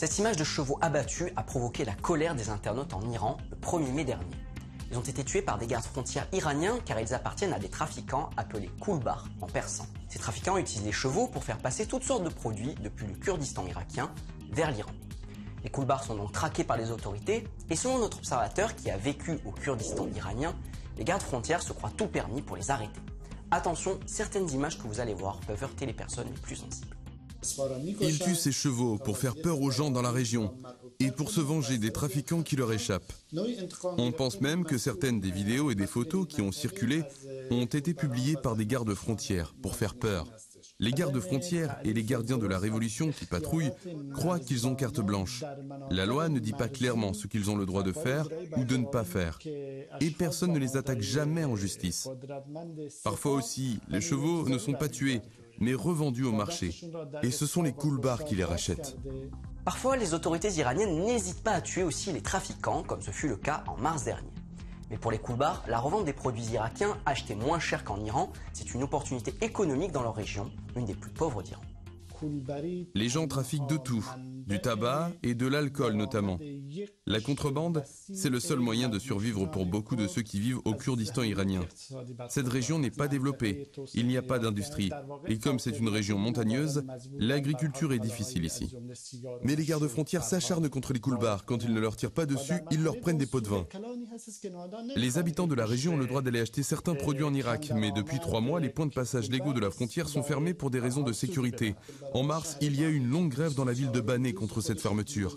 Cette image de chevaux abattus a provoqué la colère des internautes en Iran le 1er mai dernier. Ils ont été tués par des gardes frontières iraniens car ils appartiennent à des trafiquants appelés Kulbar en persan. Ces trafiquants utilisent les chevaux pour faire passer toutes sortes de produits depuis le Kurdistan irakien vers l'Iran. Les Kulbars sont donc traqués par les autorités et selon notre observateur qui a vécu au Kurdistan iranien, les gardes frontières se croient tout permis pour les arrêter. Attention, certaines images que vous allez voir peuvent heurter les personnes les plus sensibles. Il tue ses chevaux pour faire peur aux gens dans la région et pour se venger des trafiquants qui leur échappent. On pense même que certaines des vidéos et des photos qui ont circulé ont été publiées par des gardes frontières pour faire peur. Les gardes frontières et les gardiens de la Révolution qui patrouillent croient qu'ils ont carte blanche. La loi ne dit pas clairement ce qu'ils ont le droit de faire ou de ne pas faire. Et personne ne les attaque jamais en justice. Parfois aussi, les chevaux ne sont pas tués, mais revendus au marché. Et ce sont les coulbars qui les rachètent. Parfois, les autorités iraniennes n'hésitent pas à tuer aussi les trafiquants, comme ce fut le cas en mars dernier. Mais pour les Koulbars, la revente des produits irakiens achetés moins cher qu'en Iran, c'est une opportunité économique dans leur région, une des plus pauvres d'Iran. Les gens trafiquent de tout, du tabac et de l'alcool notamment. La contrebande, c'est le seul moyen de survivre pour beaucoup de ceux qui vivent au Kurdistan iranien. Cette région n'est pas développée, il n'y a pas d'industrie, et comme c'est une région montagneuse, l'agriculture est difficile ici. Mais les gardes-frontières s'acharnent contre les Koulbars. Quand ils ne leur tirent pas dessus, ils leur prennent des pots de vin. Les habitants de la région ont le droit d'aller acheter certains produits en Irak, mais depuis trois mois, les points de passage légaux de la frontière sont fermés pour des raisons de sécurité. En mars, il y a eu une longue grève dans la ville de Bané contre cette fermeture.